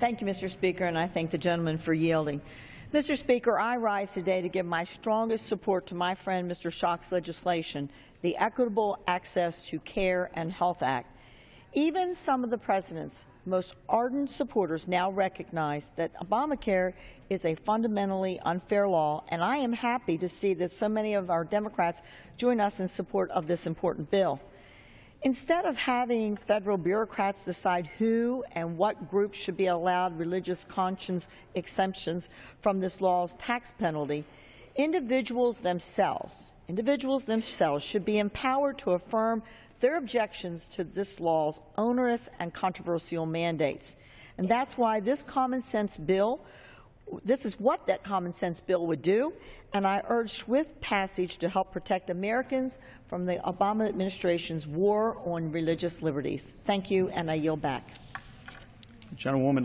Thank you, Mr. Speaker, and I thank the gentleman for yielding. Mr. Speaker, I rise today to give my strongest support to my friend Mr. Schock's legislation, the Equitable Access to Care and Health Act. Even some of the President's most ardent supporters now recognize that Obamacare is a fundamentally unfair law, and I am happy to see that so many of our Democrats join us in support of this important bill. Instead of having federal bureaucrats decide who and what groups should be allowed religious conscience exemptions from this law's tax penalty, individuals themselves, individuals themselves should be empowered to affirm their objections to this law's onerous and controversial mandates. And that's why this common sense bill this is what that common sense bill would do, and I urge swift passage to help protect Americans from the Obama administration's war on religious liberties. Thank you, and I yield back. Gentlewoman